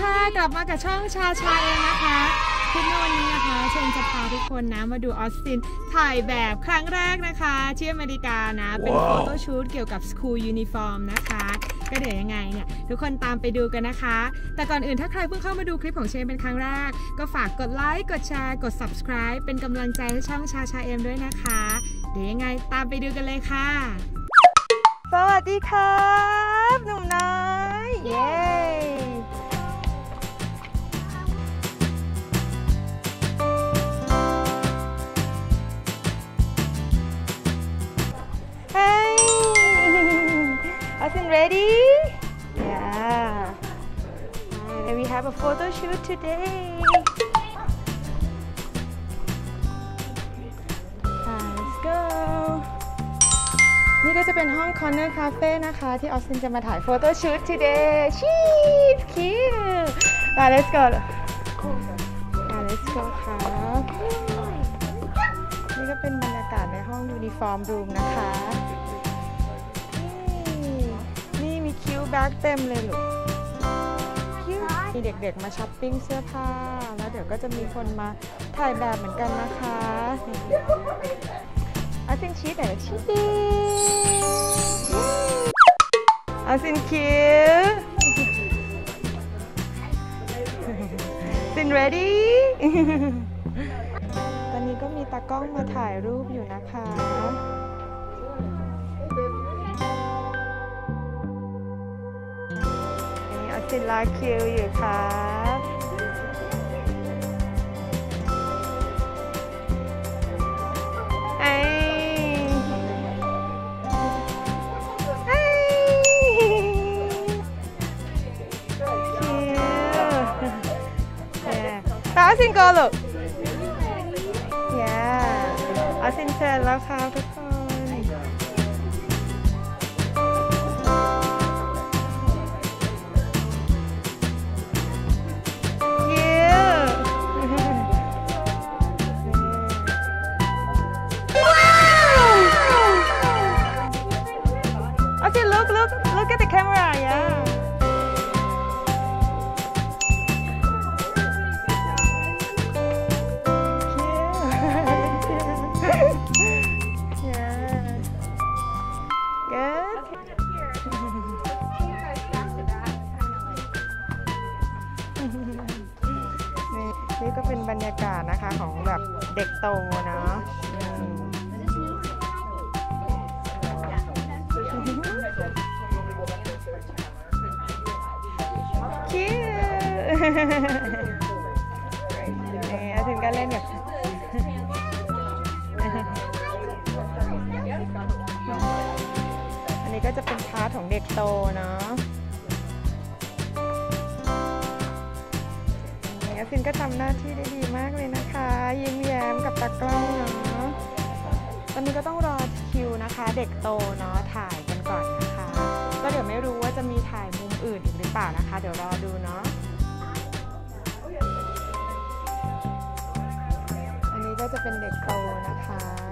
ค่ะกลับมากับช่องชาชาเอมนะคะคลิปในวันนี้นะคะเชนจะพาทุกคนนะมาดูออสตินถ่ายแบบครั้งแรกนะคะที่อเมริกานะ เป็น photoshoot เกี่ยวกับ school uniform นะคะก็เดี๋ยวยังไงเนี่ยทุกคนตามไปดูกันนะคะ แต่ก่อนอื่นถ้าใครเพิ่งเข้ามาดูคลิปของเชนเป็นครั้งแรก ก็ฝากกดไลค์กดแชร์กด subscribe เป็นกำลังใจให้ช่องชาชาเอมด้วยนะคะ เดี๋ยวยังไงตามไปดูกันเลยค่ะ สวัสดีครั have a photo shoot today let's go นี่ก็จะเป็นห้อง Corner Cafe นะคะ ที่ออสตินจะมาถ่าย photoshoot today cheese cute อะ let's go อะ let's go ครับนี่ก็เป็นบรรยากาศในห้อง uniform room นะคะ นี่มีคิวแบ็กเต็มเลยลูก มีเด็กๆมาช้อปปิ้งเสื้อผ้า แล้วเดี๋ยวก็จะมีคนมาถ่ายแบบเหมือนกันนะคะอาซินชีสแต่ละชีสอาซินคิวซิน ready ตอนนี้ก็มีตากล้องมาถ่ายรูปอยู่นะคะ สินรอคิวอยู่ครับไอ้ไอ้คิวเย้ตาออสตินก็ลูกเย้ออสินเสร็จแล้วครับทุกคน โตเนาะคิวนี่อาถึงก็เล่นแบบอันนี้ก็จะเป็นพาร์ทของเด็กโตเนาะ แอฟฟินก็ทำหน้าที่ได้ดีมากเลยนะคะ ยิ้มแย้มกับตากล้องเนาะตอนนี้ก็ต้องรอคิวนะคะ เด็กโตเนาะถ่ายกันก่อนนะคะก็เดี๋ยวไม่รู้ว่าจะมีถ่ายมุมอื่นอีกหรือเปล่านะคะ เดี๋ยวรอดูเนาะอันนี้ก็จะเป็นเด็กโตนะคะ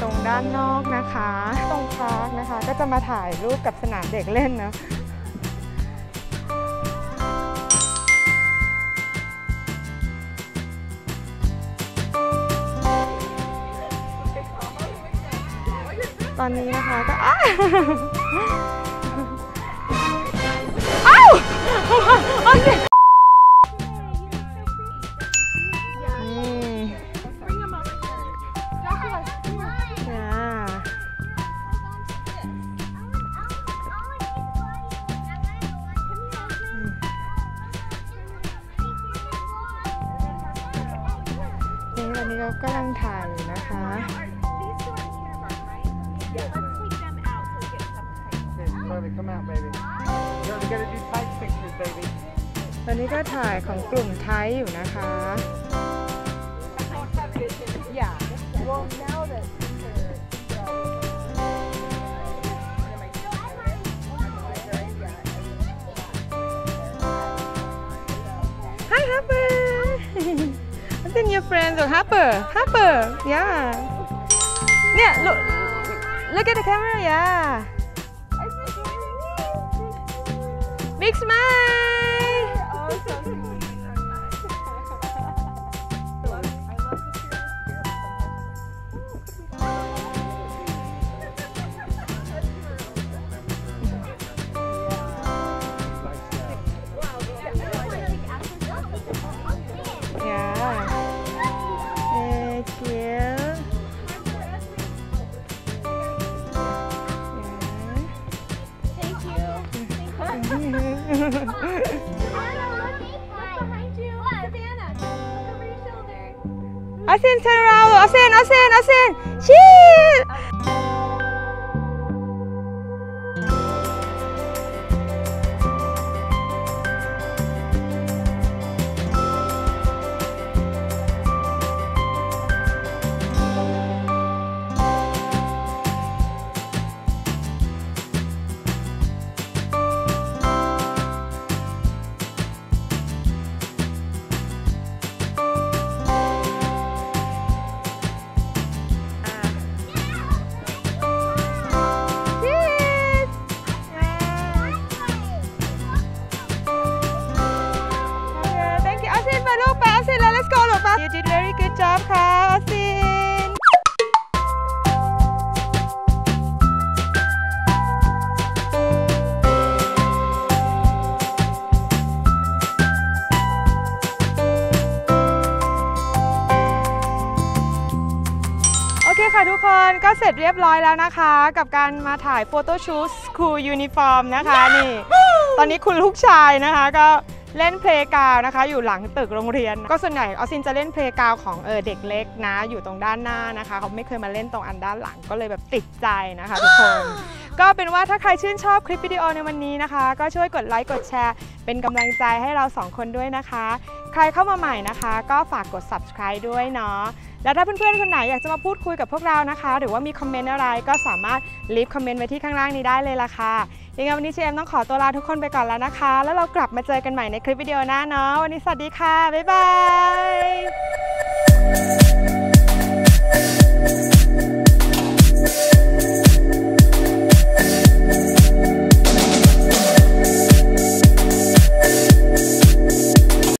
ตรงด้านนอกนะคะ ตรงพาร์คนะคะ ก็จะมาถ่ายรูปกับสนามเด็กเล่นเนะตอนนี้นะคะก็อ้าวอ้าวโอเค ตอนนี้เรากำลังถ่ายอยู่นะคะ Okay, Chloe, come out, baby. No, we gotta do tight pictures, baby. ตอนนี้ก็ถ่ายของกลุ่มไทยอยู่นะคะ Hi friends or Harper? Harper yeah. Yeah look look at the camera yeah. Big smile Yeah. Asin, turn around. Asin, Asin, Asin. Cheers. You did very good job ค่ะ Asin โอเคค่ะทุกคนก็เสร็จเรียบร้อยแล้วนะคะ กับการมาถ่าย photoshoot school uniform นะคะนี่ ตอนนี้คุณลูกชายนะคะก็ เล่นเพลงกาวนะคะ อยู่หลังตึกโรงเรียน ก็ส่วนใหญ่ออซินจะเล่นเพลงกาวของเออเด็กเล็กนะ อยู่ตรงด้านหน้านะคะ เขาไม่เคยมาเล่นตรงอันด้านหลังก็เลยแบบติดใจนะคะทุกคน ก็เป็นว่าถ้าใครชื่นชอบคลิปวิดีโอในวันนี้นะคะ ก็ช่วยกดไลค์กดแชร์ เป็นกำลังใจให้เราสองคนด้วยนะคะ ใครเข้ามาใหม่นะคะ ก็ฝากกด subscribe ด้วยเนาะ แล้วถ้าเพื่อนๆคนไหนอยากจะมาพูดคุยกับพวกเรานะคะ หรือว่ามีคอมเมนต์อะไรก็สามารถลิฟคอมเมนต์ไว้ที่ข้างล่างนี้ได้เลยล่ะค่ะยังไงวันนี้เชมต้องขอตัวลาทุกคนไปก่อนแล้วนะคะ แล้วเรากลับมาเจอกันใหม่ในคลิปวิดีโอหน้าเนาะวันนี้สวัสดีค่ะบ๊ายบาย